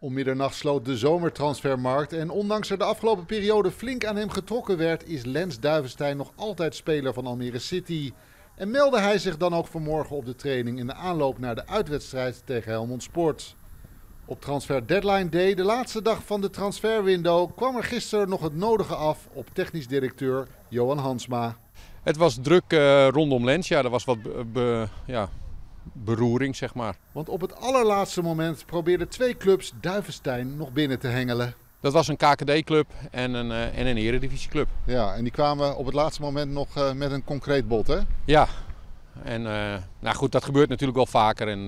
Om middernacht sloot de zomertransfermarkt en ondanks er de afgelopen periode flink aan hem getrokken werd, is Lens Duivenstein nog altijd speler van Almere City. En meldde hij zich dan ook vanmorgen op de training in de aanloop naar de uitwedstrijd tegen Helmond Sport. Op transfer deadline day, de laatste dag van de transferwindow, kwam er gisteren nog het nodige af op technisch directeur Johan Hansma. Het was druk uh, rondom Lens, ja, er was wat ja, beroering, zeg maar. Want op het allerlaatste moment probeerden twee clubs Duivenstein nog binnen te hengelen. Dat was een KKD-club en een, uh, en een eredivisieclub. Ja, en die kwamen op het laatste moment nog uh, met een concreet bod, hè? Ja, en nou goed, dat gebeurt natuurlijk wel vaker. En,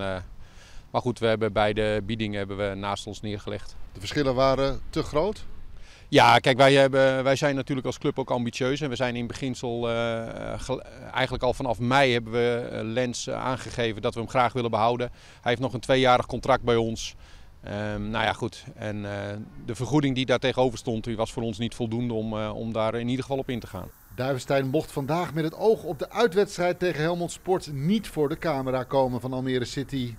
maar goed, we hebben bij de biedingen hebben we naast ons neergelegd. De verschillen waren te groot? Ja, kijk, wij, hebben, wij zijn natuurlijk als club ook ambitieus. En we zijn in beginsel, uh, eigenlijk al vanaf mei hebben we uh, Lens aangegeven dat we hem graag willen behouden. Hij heeft nog een tweejarig contract bij ons. Um, nou ja, goed. En de vergoeding die daar tegenover stond, die was voor ons niet voldoende om, om daar in ieder geval op in te gaan. Duivenstein mocht vandaag met het oog op de uitwedstrijd tegen Helmond Sport niet voor de camera komen van Almere City.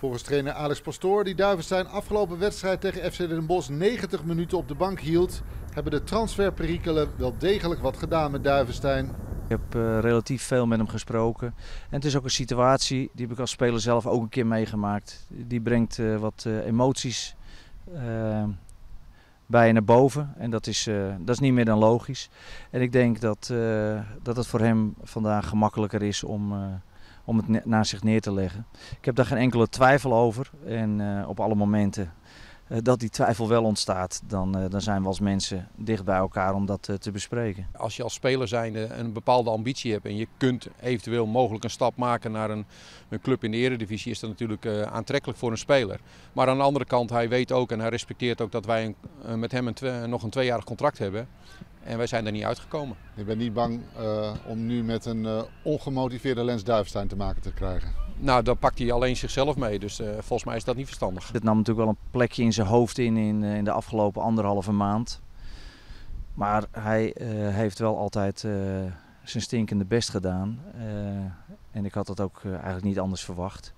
Volgens trainer Alex Pastoor, die Duivenstein afgelopen wedstrijd tegen FC Den Bosch 90 minuten op de bank hield, hebben de transferperikelen wel degelijk wat gedaan met Duivenstein. Ik heb uh, relatief veel met hem gesproken. En het is ook een situatie, die heb ik als speler zelf ook een keer meegemaakt. Die brengt uh, wat uh, emoties bij je naar boven. En dat is, dat is niet meer dan logisch. En ik denk dat, dat het voor hem vandaag gemakkelijker is om om het naast zich neer te leggen. Ik heb daar geen enkele twijfel over. En uh, op alle momenten uh, dat die twijfel wel ontstaat, dan, uh, dan zijn we als mensen dicht bij elkaar om dat te bespreken. Als je als speler zijnde een bepaalde ambitie hebt en je kunt eventueel mogelijk een stap maken naar een, een club in de eredivisie, is dat natuurlijk aantrekkelijk voor een speler. Maar aan de andere kant, hij weet ook en hij respecteert ook dat wij een, met hem een nog een tweejarig contract hebben. En wij zijn er niet uitgekomen. Je bent niet bang uh, om nu met een uh, ongemotiveerde Lens Duifstein te maken te krijgen? Nou, dan pakt hij alleen zichzelf mee. Dus uh, volgens mij is dat niet verstandig. Dit nam natuurlijk wel een plekje in zijn hoofd in in, in de afgelopen anderhalve maand. Maar hij heeft wel altijd zijn stinkende best gedaan. en ik had dat ook eigenlijk niet anders verwacht.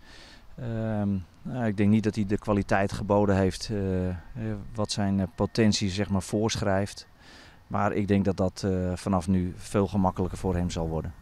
Ehm, nou, ik denk niet dat hij de kwaliteit geboden heeft wat zijn potentie zeg maar, voorschrijft. Maar ik denk dat dat uh, vanaf nu veel gemakkelijker voor hem zal worden.